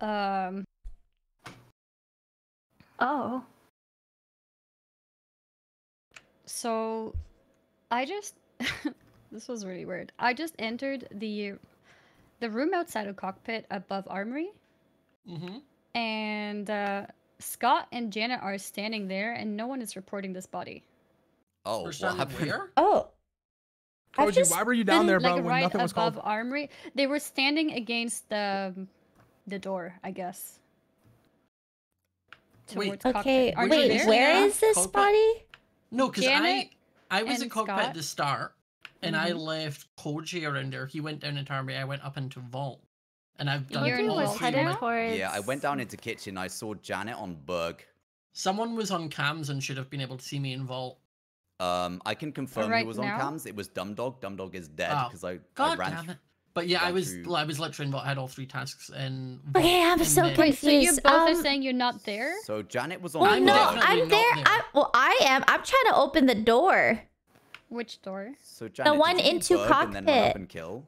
Um. Oh. So, I just this was really weird. I just entered the the room outside of cockpit above armory, Mm-hmm. and uh, Scott and Janet are standing there, and no one is reporting this body. Oh, We're what standing happened? where? Oh. I've Koji, just why were you down there, been- bro, like when right nothing was above called? armory. They were standing against the the door, I guess. Wait. Okay, cockpit. Aren't wait, there? where Yeah. is this Cockpit. body? No, because I I was and in cockpit at the start, and I Mhm. left Koji around there. He went down into army. I went up into vault, and I've done You're in all the was vault three. headed towards. Yeah, I went down into kitchen. I saw Janet on Brig. Someone was on cams and should have been able to see me in vault. Um, I can confirm right who was on cams. It was Dumb Dog. Dumb Dog is dead Oh, because I, I God ran. damn it! But yeah, I was through- I was literally in vault. I had all three tasks and. Okay, I'm and so then- Wait, so you confused. both are Um, saying you're not there? So Janet was on. Well, I'm no, I'm there. there. I well, I am. I'm trying to open the door. Which door? So Janet, did one into Brig and then run up cockpit. and kill.